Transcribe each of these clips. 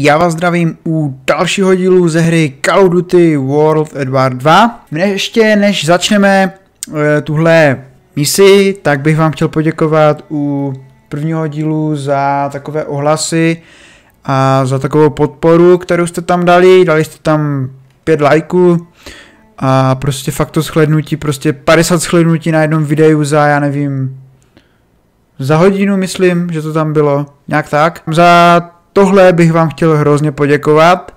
Já vás zdravím u dalšího dílu ze hry Call of Duty World at War 2. Mne ještě než začneme e, tuhle misi, tak bych vám chtěl poděkovat u prvního dílu za takové ohlasy a za takovou podporu, kterou jste tam dali. Dali jste tam pět lajků a prostě fakt to shlednutí, prostě 50 shlednutí na jednom videu za, já nevím, za hodinu myslím, že to tam bylo, nějak tak. Za tohle bych vám chtěl hrozně poděkovat.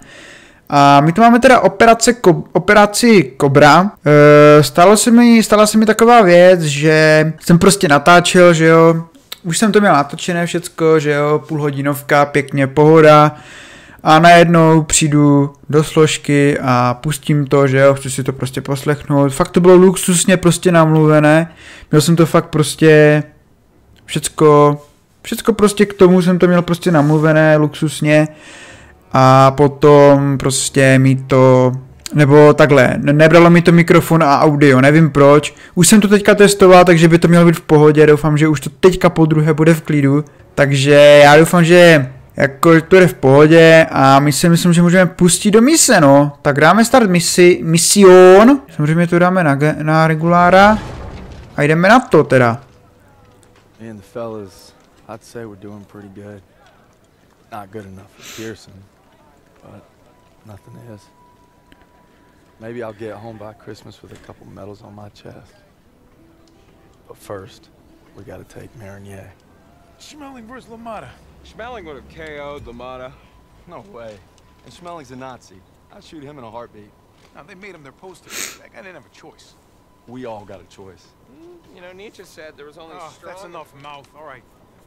A my tu máme teda operace, ko, operaci Cobra. E, stalo se mi, stala se mi taková věc, že jsem prostě natáčel, že jo, už jsem to měl natočené všecko, že jo, půlhodinovka, pěkně pohoda a najednou přijdu do složky a pustím to, že jo, chci si to prostě poslechnout. Fakt to bylo luxusně prostě namluvené, měl jsem to fakt prostě všecko Všecko prostě k tomu jsem to měl prostě namluvené luxusně a potom prostě mi to, nebo takhle, nebralo mi to mikrofon a audio, nevím proč. Už jsem to teďka testoval, takže by to mělo být v pohodě, doufám, že už to teďka po druhé bude v klidu. Takže já doufám, že jako to je v pohodě a my si myslím, že můžeme pustit do mise, no. Tak dáme start misi, mision, samozřejmě to dáme na, na regulára a jdeme na to teda. And the fellas I'd say we're doing pretty good. Not good enough for Pearson, but nothing is. Maybe I'll get home by Christmas with a couple medals on my chest. But first, we gotta take Marigny. Schmeling versus LaMotta. Schmeling would have KO'd LaMotta. No way. And Schmeling's a Nazi. I'd shoot him in a heartbeat. Now, they made him their poster. That guy didn't have a choice. We all got a choice. Mm, you know, Nietzsche said there was only Oh, strong... that's enough mouth. All right.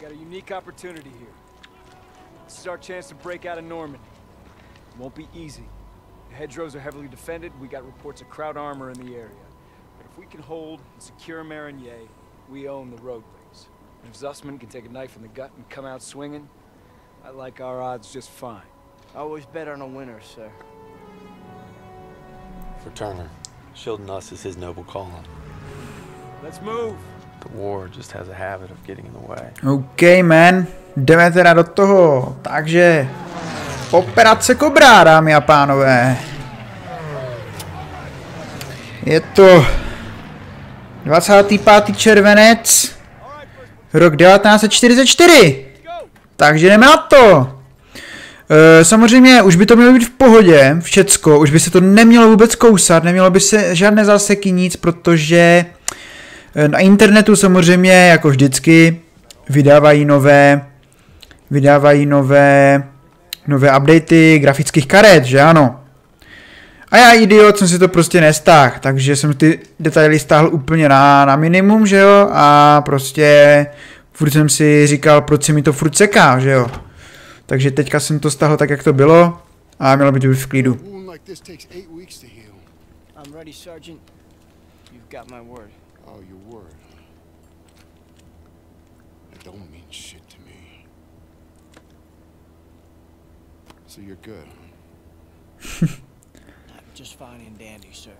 We got a unique opportunity here. This is our chance to break out of Normandy. It won't be easy. The hedgerows are heavily defended. We got reports of crowd armor in the area. But if we can hold and secure Marigny, we own the roadways. And if Zussman can take a knife in the gut and come out swinging, I like our odds just fine. Always bet on a winner, sir. For Turner, shielding us is his noble calling. Let's move. OK, man. Jdeme teda do toho. Takže operace Cobra, dámy a pánové. Je to 25. červenec, rok 1944. Takže jdeme na to. E, samozřejmě už by to mělo být v pohodě, všecko, už by se to nemělo vůbec kousat, nemělo by se žádné záseky, nic, protože na internetu samozřejmě, jako vždycky, vydávají nové, vydávají nové, nové updaty grafických karet, že ano. A já idiot jsem si to prostě nestáhl, takže jsem ty detaily stáhl úplně na, na minimum, že jo, a prostě furt jsem si říkal, proč se mi to furt seká, že jo. Takže teďka jsem to stáhl tak, jak to bylo a mělo by to být v klidu. I'm ready, Sergeant. You've got my word. Oh, your word. It don't mean shit to me. So you're good, huh? I'm just fine and dandy, sir.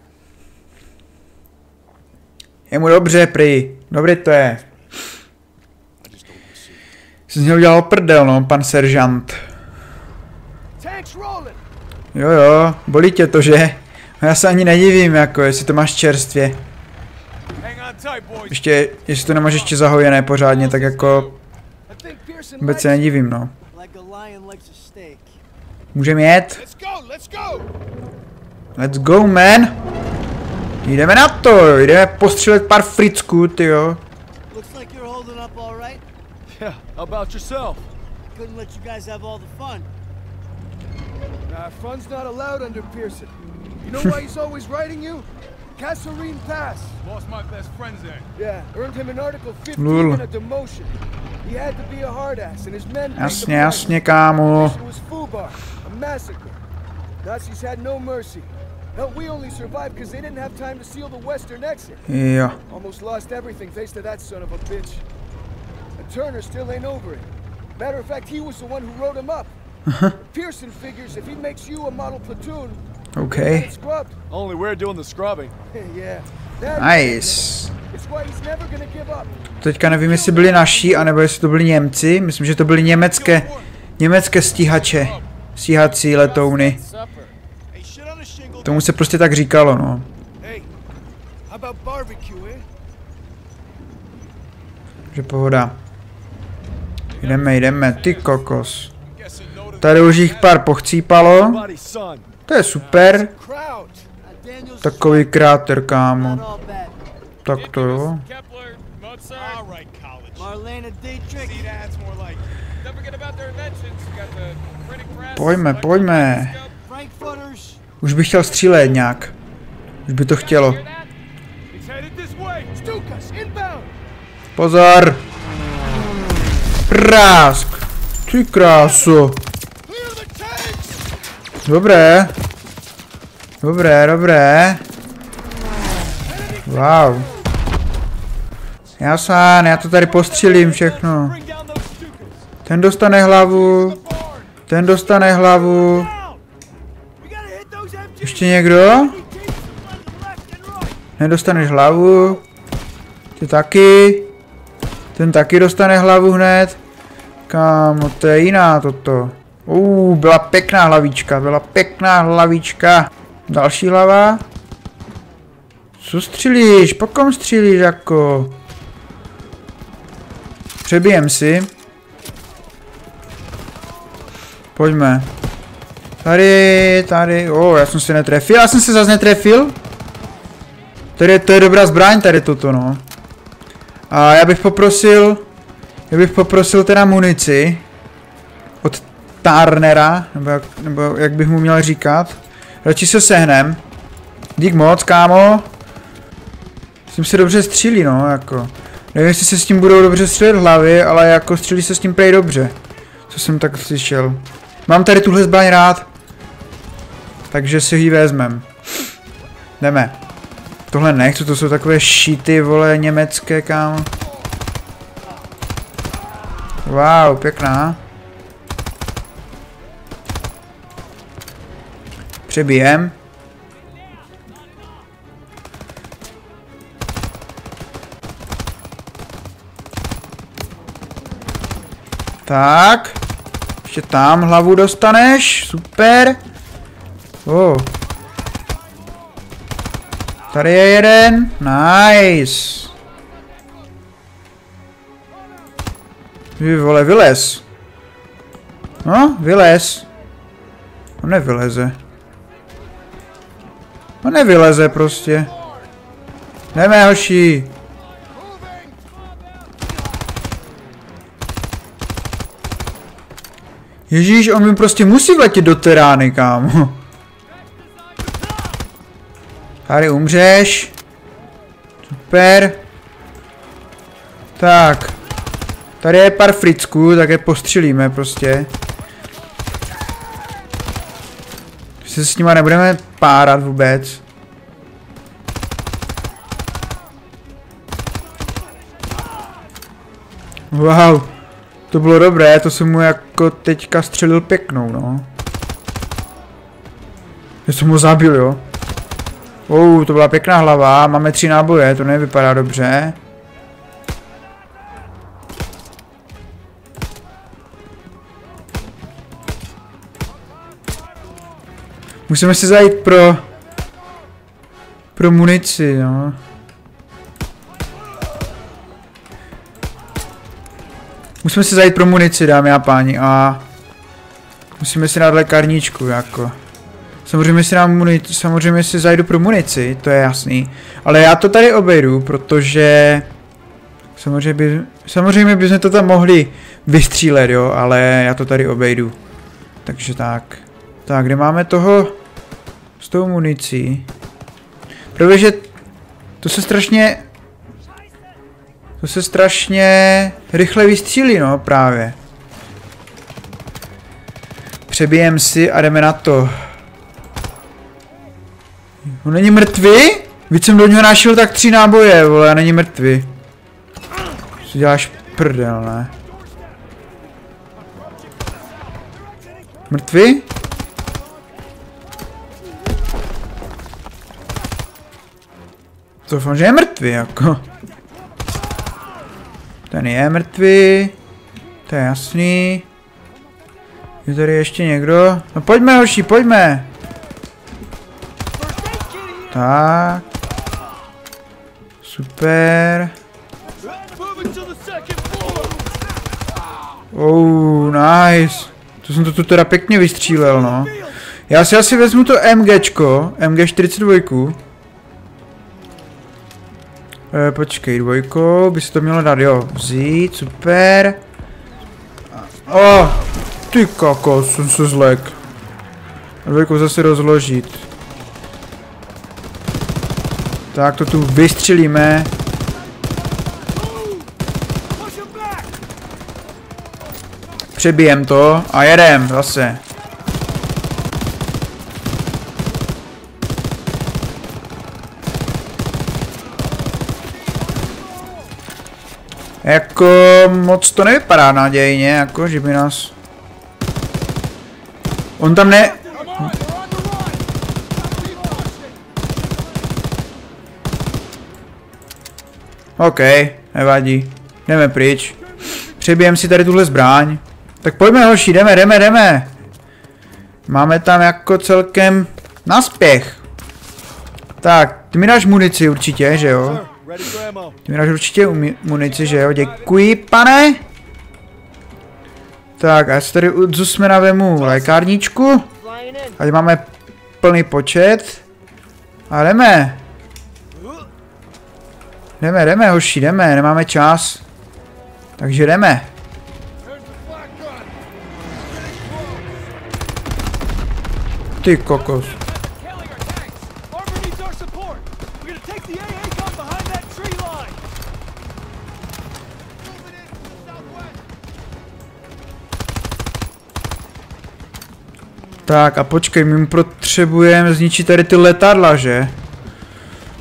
Je mu dobře, prý. Dobrý to je. I just don't want to see it. Jsi z něho udělal prdel, no, pan seržant. Jo, jo, bolí tě to, že? Já se ani nedivím, jako, jestli to máš čerstvě. Ještě, jestli to nemáš ještě zahojené pořádně, tak jako, vůbec se nedivím, no. Můžeme jet? Let's go, man! Jdeme na to, jdeme postřelit pár fricků, tyjo. Looks like you're holding up all right. Yeah, how about yourself? Couldn't let you guys have all the fun. Nah, fun's not allowed under Pearson. You know why he's always writing you? Kasserine Pass. Lost my best friends there. Yeah, earned him an Article 15 Lul. and a demotion. He had to be a hard ass, and his men paid the Jasně, price. jasně, kámo. It was Fubar, a massacre. Nazis had no mercy. Hell, we only survived because they didn't have time to seal the western exit. Jo. Almost lost everything thanks to that son of a bitch. And Turner still ain't over it. Matter of fact, he was the one who wrote him up. Pearson figures if he makes you a model platoon, OK. it's scrubbed. Only we're doing the scrubbing. Nice. Teďka nevím, jestli byli naši, anebo jestli to byli Němci. Myslím, že to byly německé, německé stíhače. Stíhací letouny. Tomu se prostě tak říkalo, no. Eh? Že pohoda. Jdeme, jdeme, ty kokos. Tady už jich pár pochcípalo. To je super. Takový kráter, kámo. Tak to jo. Pojďme, pojďme. Už bych chtěl střílet nějak. Už by to chtělo. Pozor! Prásk! Ty kráso! Dobré. Dobré, dobré. Wow. Jasán, já to tady postřelím všechno. Ten dostane hlavu. Ten dostane hlavu. Ještě někdo? Nedostaneš hlavu. Ty taky. Ten taky dostane hlavu hned. Kámo, to je jiná toto. Uh, byla pěkná hlavička, byla pěkná hlavička. Další hlava. Co střílíš? Po kom střílíš jako? Přebijem si. Pojďme. Tady, tady, o, oh, já jsem se netrefil, já jsem se zase netrefil. Tady, to je dobrá zbraň tady toto, no. A já bych poprosil, já bych poprosil teda munici od Tarnera, nebo jak, nebo jak bych mu měl říkat. Radši se sehnem. Dík moc, kámo. S tím se dobře střílí, no, jako. Nevím, jestli se s tím budou dobře střílet hlavy, ale jako střílí se s tím prej dobře. Co jsem tak slyšel. Mám tady tuhle zbraň rád. Takže si ji vezmem. Jdeme. Tohle nechci, to jsou takové šity, vole, německé, kámo. Wow, pěkná. Přebijem. Tak. Ještě tam hlavu dostaneš, super. Oh. Tady je jeden, nice. Vy vole, vylez. No, vylez. On nevyleze. On nevyleze prostě. Jdeme, hoši. Ježíš, on mi prostě musí vletět do terány, kámo. Tady umřeš. Super. Tak. Tady je pár fricků, tak je postřelíme prostě. Se s nima nebudeme párat vůbec. Wow. To bylo dobré, to jsem mu jako teďka střelil pěknou, no. Já jsem ho zabil, jo. Oh, to byla pěkná hlava, máme tři náboje, to nevypadá dobře. Musíme si zajít pro... Pro munici, no. Musíme si zajít pro munici, dámy a páni, a... Musíme si dát lékárničku, jako. Samozřejmě si dám munici, samozřejmě si zajdu pro munici, to je jasný. Ale já to tady obejdu, protože... Samozřejmě, by, samozřejmě bychom to tam mohli vystřílet, jo, ale já to tady obejdu. Takže tak. Tak, kde máme toho tou municí? Protože to se strašně... To se strašně rychle vystřílí, no, právě. Přebijem si a jdeme na to. On není mrtvý? Víc jsem do něho našel tak tři náboje, vole, a není mrtvý. Co děláš prdel, ne? Mrtvý? Doufám, že je mrtvý, jako. Ten je mrtvý. To je jasný. Je tady ještě někdo? No pojďme, hoši, pojďme. Tak. Super. Oh, nice. To jsem to tu teda pěkně vystřílel, no. Já si asi vezmu to MGčko, MG42. E, počkej, dvojko, by se to mělo dát, jo, vzít, super. O, oh, ty kakos, jsem se zlek. Dvojku zase rozložit. Tak to tu vystřelíme. Přebijem to a jedem zase. Jako moc to nevypadá nadějně, jako že by nás... On tam ne... OK, nevadí. Jdeme pryč. Přebijem si tady tuhle zbraň. Tak pojďme hoši, jdeme, jdeme, jdeme. Máme tam jako celkem naspěch. Tak, ty mi dáš munici určitě, že jo? Ty mi dáš určitě munici, že jo? Děkuji, pane. Tak, a já si tady Zusmena vemu lékárničku. Ať máme plný počet. A jdeme. Jdeme, jdeme, hoši, jdeme, nemáme čas. Takže jdeme. Ty kokos. Tak a počkej, my potřebujeme zničit tady ty letadla, že?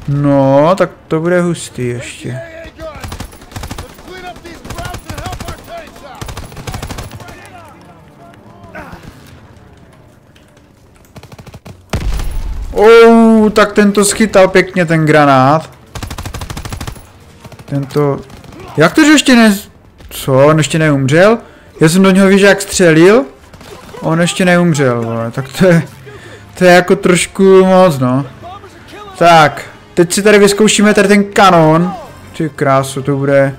No, tak to bude hustý ještě. Oh, tak tento schytal pěkně ten granát. Tento... Jak to, že ještě ne... Co? On ještě neumřel? Já jsem do něho víš jak střelil. On ještě neumřel, vole. Tak to je... To je jako trošku moc, no. Tak, teď si tady vyzkoušíme tady ten kanon. Ty krásu, to bude...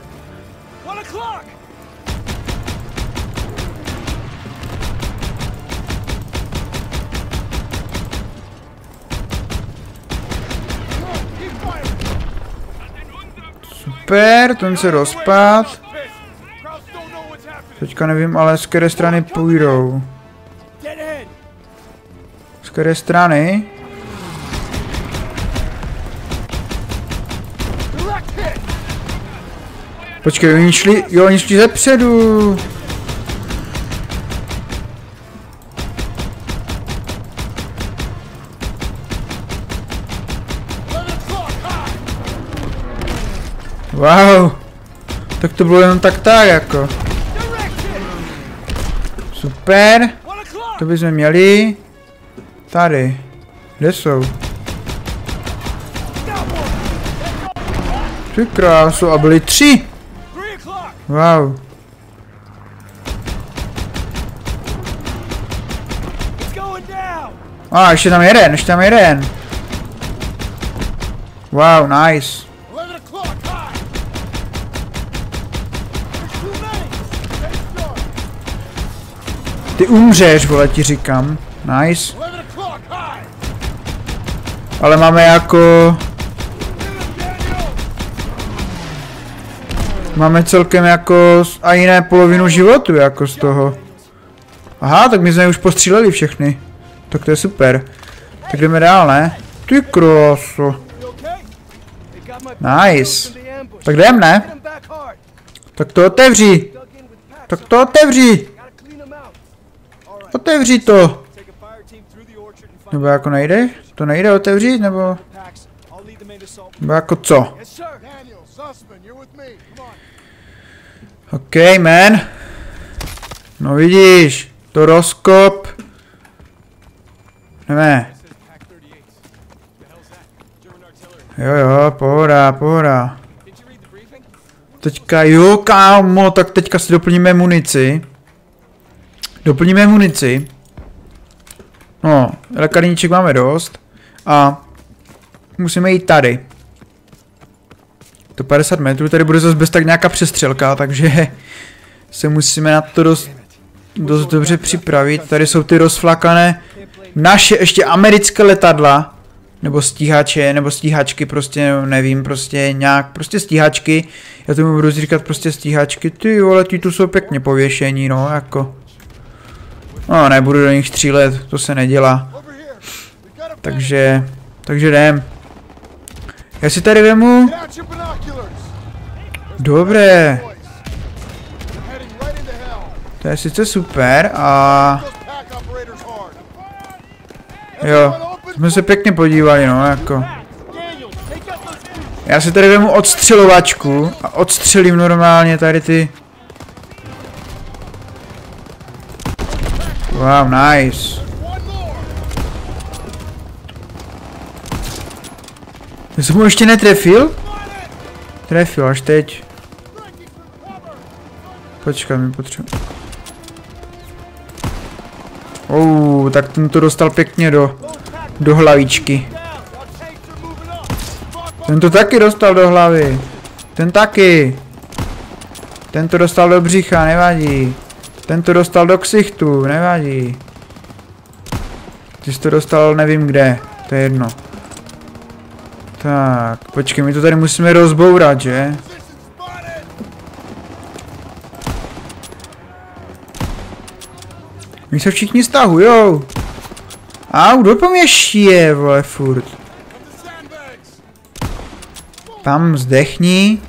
Super, ten se rozpad. Teďka nevím, ale z které strany půjdou. Které strany? Počkej, oni šli, jo, oni šli zepředu. Wow. Tak to bylo jenom tak tak jako. Super. To bychom měli. Tady. Kde jsou? Ty krásu, a byli tři. Wow. A ještě tam jeden, ještě tam jeden. Wow, nice. Ty umřeš, vole, ti říkám. Nice. Ale máme jako... Máme celkem jako a jiné polovinu životu jako z toho. Aha, tak my jsme už postříleli všechny. Tak to je super. Tak jdeme dál, ne? Ty krásu. Nice. Tak jdem, ne? Tak to otevří. Tak to otevří. Otevři to! Nebo jako nejde? To nejde otevřít, nebo... Nebo jako co? OK, man. No vidíš, to rozkop. Jdeme. Jo, jo, pohoda, pohoda. Teďka, jo, kámo, tak teďka si doplníme munici. Doplníme munici. No, lékarníček máme dost. A musíme jít tady. To 50 metrů, tady bude zase bez tak nějaká přestřelka, takže se musíme na to dost, dost dobře připravit. Tady jsou ty rozflakané naše ještě americké letadla, nebo stíhače, nebo stíhačky, prostě nevím, prostě nějak, prostě stíhačky. Já tomu budu říkat prostě stíhačky, ty vole, ty tu jsou pěkně pověšení, no, jako. No, nebudu do nich střílet, to se nedělá. Over here. We've got a Takže, takže jdem. Já si tady vemu, dobré, to je sice super a jo, jsme se pěkně podívali, no, jako. Já si tady vemu odstřelovačku a odstřelím normálně tady ty. Wow, nice. Já jsem mu ještě netrefil? Trefil až teď. Počkej, mi potřebuji. Oh, tak ten to dostal pěkně do, do hlavičky. Ten to taky dostal do hlavy. Ten taky. Ten to dostal do břicha, nevadí. Ten to dostal do ksichtu, nevadí. Ty jsi to dostal nevím kde, to je jedno. Tak, počkej, my to tady musíme rozbourat, že? Oni se všichni stahujou. A kdo po mě šije, vole, furt. Tam zdechni.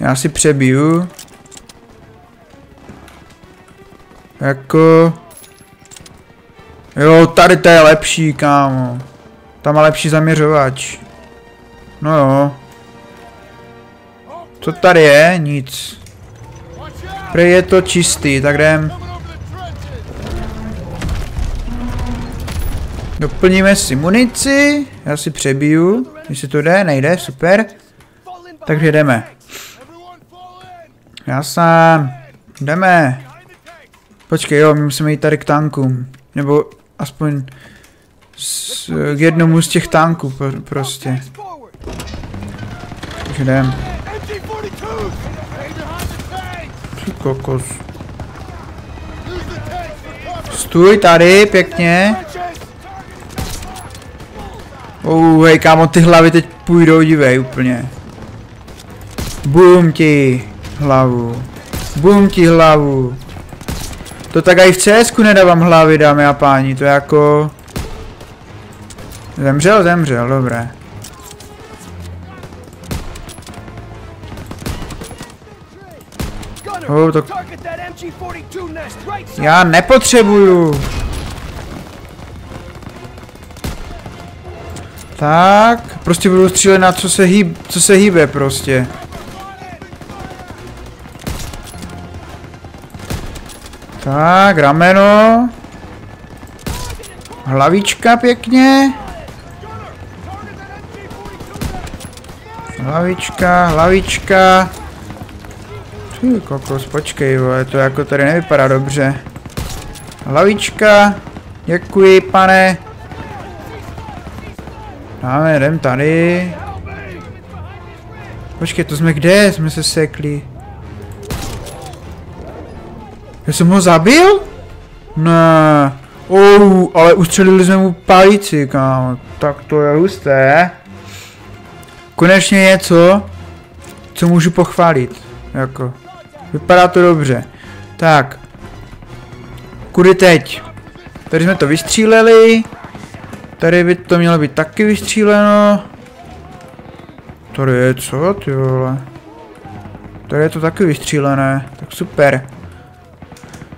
Já si přebiju. Jako... Jo, tady to je lepší, kámo. Tam má lepší zaměřovač. No jo. Co tady je? Nic. Prej je to čistý, tak jdem. Doplníme si munici. Já si přebiju. Jestli to jde, nejde, super. Takže jdeme. Já sám. Jdeme. Počkej, jo, my musíme jít tady k tankům. Nebo aspoň s, k jednomu z těch tanků pr- prostě. Takže jdem. Kokos. Stůj tady, pěkně. Oh, hej kámo, ty hlavy teď půjdou, dívej, úplně. Bum ti hlavu. Bum ti hlavu. To tak i v CSku nedávám hlavy, dámy a páni, to je jako... Zemřel, zemřel, dobré. Oh, to... Já nepotřebuju. Tak, prostě budu střílet na co se hýb, co se hýbe prostě. Tak, rameno. Hlavička pěkně. Hlavička, hlavička. Ty kokos, počkej, vole, to jako tady nevypadá dobře. Hlavička. Děkuji, pane. Dáme, jdem tady. Počkej, to jsme kde? Jsme se sekli. Já jsem ho zabil? Ne. Oh, ale ustřelili jsme mu palici, kámo. Tak to je husté. Konečně něco, co můžu pochválit. Jako. Vypadá to dobře. Tak. Kudy teď? Tady jsme to vystříleli. Tady by to mělo být taky vystříleno. Tady je co, ty vole? Tady je to taky vystřílené, tak super.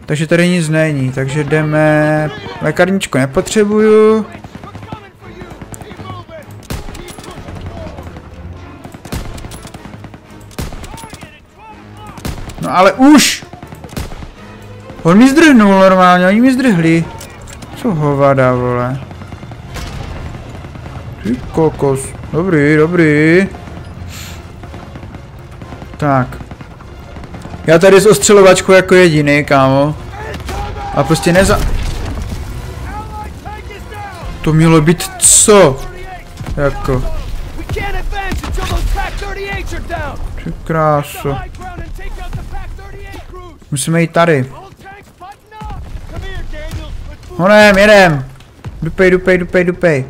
Takže tady nic není, takže jdeme... Lékárničko nepotřebuju. No ale už! On mi zdrhnul normálně, oni mi zdrhli. Co hovada, vole. Ty kokos. Dobrý, dobrý. Tak. Já tady s ostřelovačkou jako jediný, kámo. A prostě neza... To mělo být co? Jako. We can't Musíme jít tady. Honem, jedem. Dupej, dupej, dupej, dupej.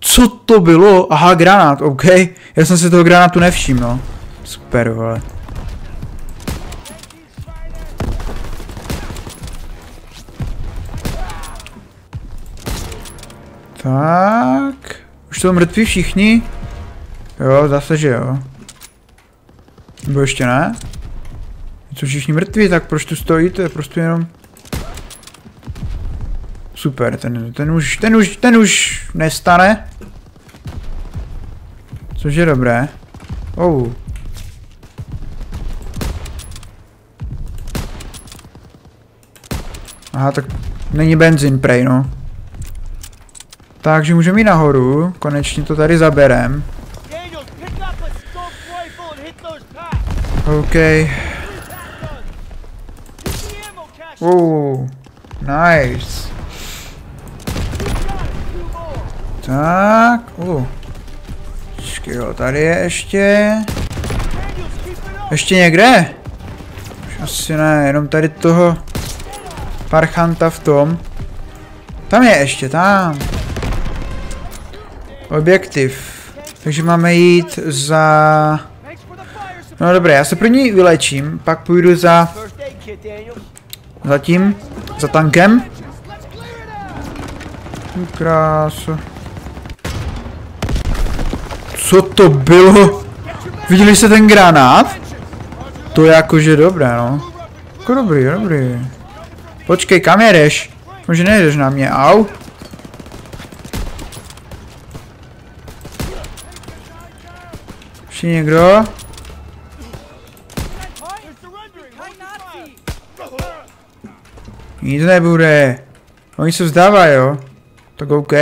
Co to bylo? Aha, granát, OK. Já jsem si toho granátu nevšiml, no. Super, vole. Tak. Už jsou mrtví všichni? Jo, zase, že jo. Nebo ještě ne? Jsou všichni mrtví, tak proč tu stojíte? Prostě jenom... Super, ten, ten už, ten už, ten už nestane. Což je dobré. Oh. Aha, tak není benzín prej, no. Takže můžeme jít nahoru, konečně to tady zaberem. OK. Oh, nice. Tak, uh. Jo, tady je ještě. Ještě někde? Už asi ne, jenom tady toho parchanta v tom. Tam je ještě, tam. Objektiv. Takže máme jít za... No dobré, já se první vylečím, pak půjdu za... Daniels. za tankem. Kráso. Co to bylo? Viděli jste ten granát? To je jakože dobré, no. Jako dobrý, dobrý. Počkej, kam jedeš? Možná nejdeš na mě, au. Ještě někdo? Nic nebude. Oni se vzdávají, jo. Tak OK.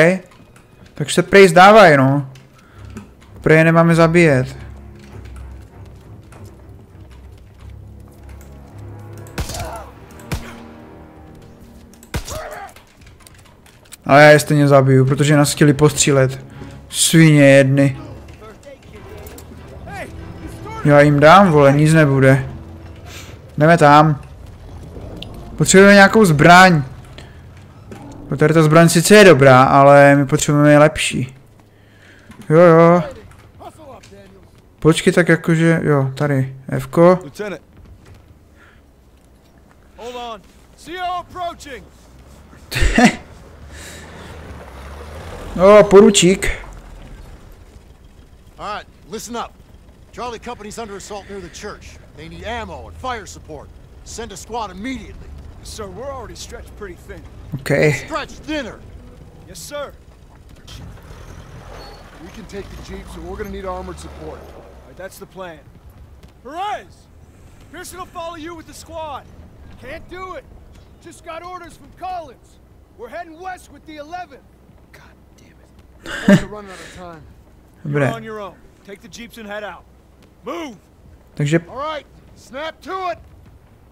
Takže se prej zdávají, no. Prej nemáme zabíjet. Ale já je stejně zabiju, protože nás chtěli postřílet. Svině jedny. Já jim dám, vole, nic nebude. Jdeme tam. Potřebujeme nějakou zbraň. Protože ta zbraň sice je dobrá, ale my potřebujeme lepší. Jo, jo. Počkej tak jakože, jo, tady, Fko. Lieutenant. Hold on. CO approaching. No, poručík. All right, listen up. Charlie Company's under assault near the church. They need ammo and fire support. Send a squad immediately. Sir, we're already stretched pretty thin. OK. Stretch thinner. Yes, sir. We can take the jeep, so we're gonna need armored support. All right, that's the plan. Perez! Pearson will follow you with the squad. Can't do it. Just got orders from Collins. We're heading west with the 11th. God damn it. We're running out of time. You're Dobré. on your own. Take the jeeps and head out. Move! Takže, All right, snap to it.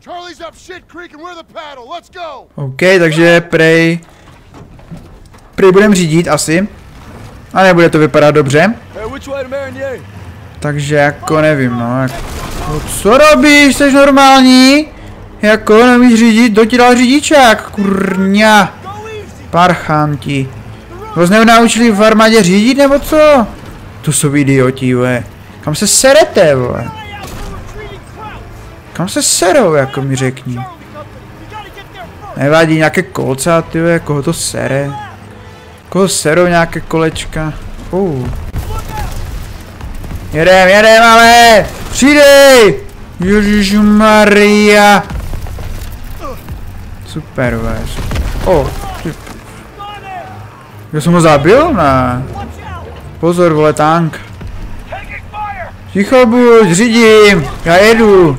Charlie's up shit creek and we're the paddle. Let's go. OK, takže prej... Prej budem řídit asi. A nebude to vypadat dobře. Takže jako nevím, no. Jak... no co robíš? Jsi normální? Jako nemíš řídit? Kdo ti dal řidičák? Kurňa. Parchanti. Vás nenaučili v armádě řídit nebo co? To jsou idioti, ve. Kam se serete, vole? Kam se serou, jako mi řekni. Nevadí nějaké kolca, ty koho to sere? Koho serou nějaké kolečka? Uh. Jedem, jedem, ale! Přidej! Ježíš Maria! Super, veš. O, ty. Já jsem ho zabil? Ne. Pozor, vole, tank. Ticho buď, řídím, já jedu.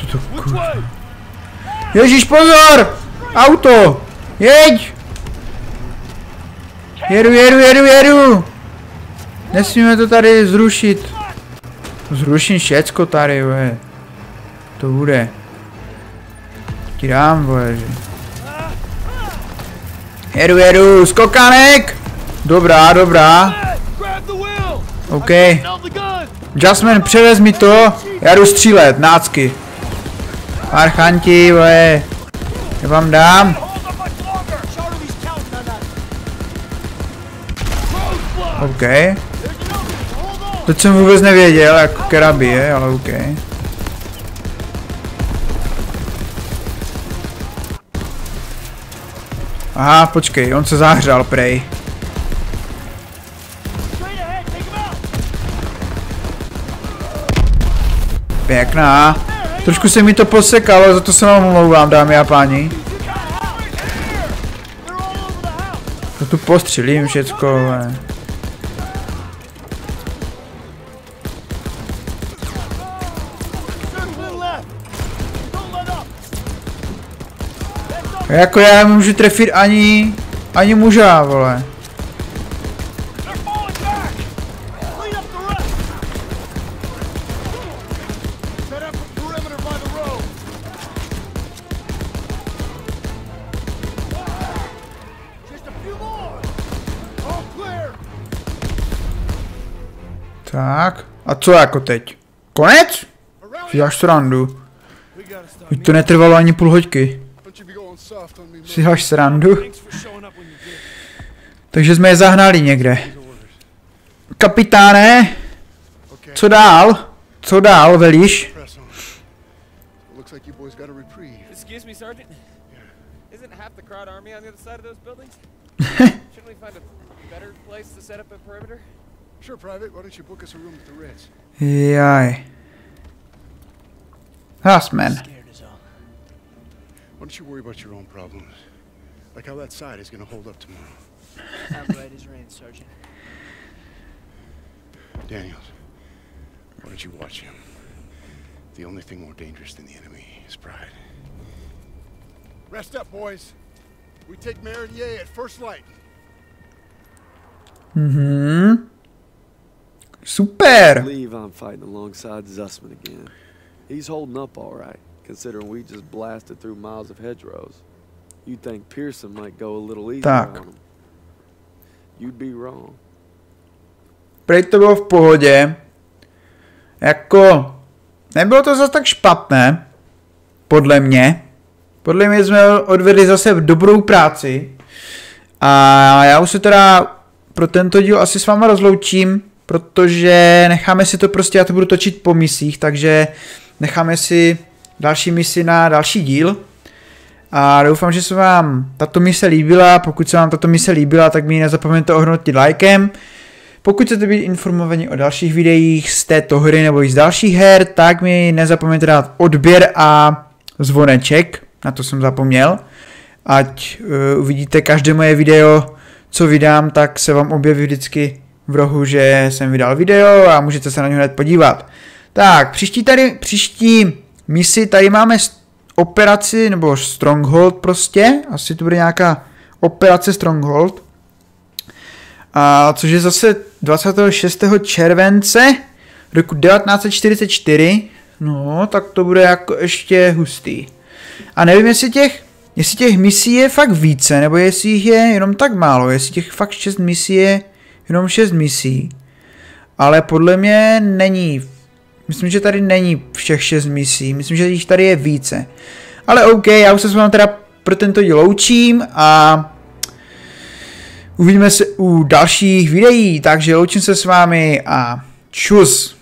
Co to kurva? Ježíš, pozor! Auto! Jeď! Jedu, jedu, jedu, jedu! Nesmíme to tady zrušit. Zruším všecko tady, ve. To bude. Ti dám, vole, že. Jedu, jedu, skokanek! Dobrá, dobrá. OK. Jasmine, převez mi to. Já jdu střílet, nácky. Archanti, vole. Já vám dám. OK. Teď jsem vůbec nevěděl, jak která bije, ale OK. Aha, počkej, on se zahřál, prej. Pěkná. Trošku se mi to posekalo, za to se vám omlouvám, dámy a páni. To tu postřelím všecko, ale... Jako já nemůžu trefit ani, ani muža, vole. Tak, a co jako teď? Konec? Dáš srandu. Už to netrvalo ani půl hoďky. Si dáš srandu. Takže jsme je zahnali někde. Kapitáne, co dál? Co dál, velíš? Sure, Private. Why don't you book us a room at the Ritz? Jaj. Hasman. Scared. Why don't you worry about your own problems? Like how that side is gonna hold up tomorrow. I'm right as rain, Sergeant. Daniels, why don't you watch him? The only thing more dangerous than the enemy is pride. Rest up, boys. We take Marigny at first light. Mhm. Super. believe I'm fighting alongside Zussman again. He's holding up all right, considering we just blasted through miles of hedgerows. You'd think Pearson might go a little easier Tak. on him. You'd be wrong. Prej to bylo v pohodě. Jako, nebylo to zase tak špatné, podle mě. Podle mě jsme odvedli zase dobrou práci. A já už se teda pro tento díl asi s váma rozloučím, protože necháme si to prostě, já to budu točit po misích, takže necháme si další misi na další díl. A doufám, že se vám tato mise líbila. Pokud se vám tato mise líbila, tak mi nezapomeňte ohnotit lajkem. Pokud chcete být informovaní o dalších videích z této hry nebo i z dalších her, tak mi nezapomeňte dát odběr a zvoneček, na to jsem zapomněl. Ať uh, uvidíte každé moje video, co vydám, tak se vám objeví vždycky v rohu, že jsem vydal video a můžete se na něj hned podívat. Tak, příští tady, příští misi, tady máme operaci, nebo Stronghold prostě, asi to bude nějaká operace Stronghold. A což je zase 26. července roku 1944. No, tak to bude jako ještě hustý. A nevím, jestli těch, jestli těch misí je fakt více, nebo jestli jich je jenom tak málo, jestli těch fakt 6 misí je jenom 6 misí. Ale podle mě není, myslím, že tady není všech 6 misí, myslím, že jich tady je více. Ale OK, já už se s vámi teda pro tento díl loučím a Uvidíme se u dalších videí, takže loučím se s vámi a čus.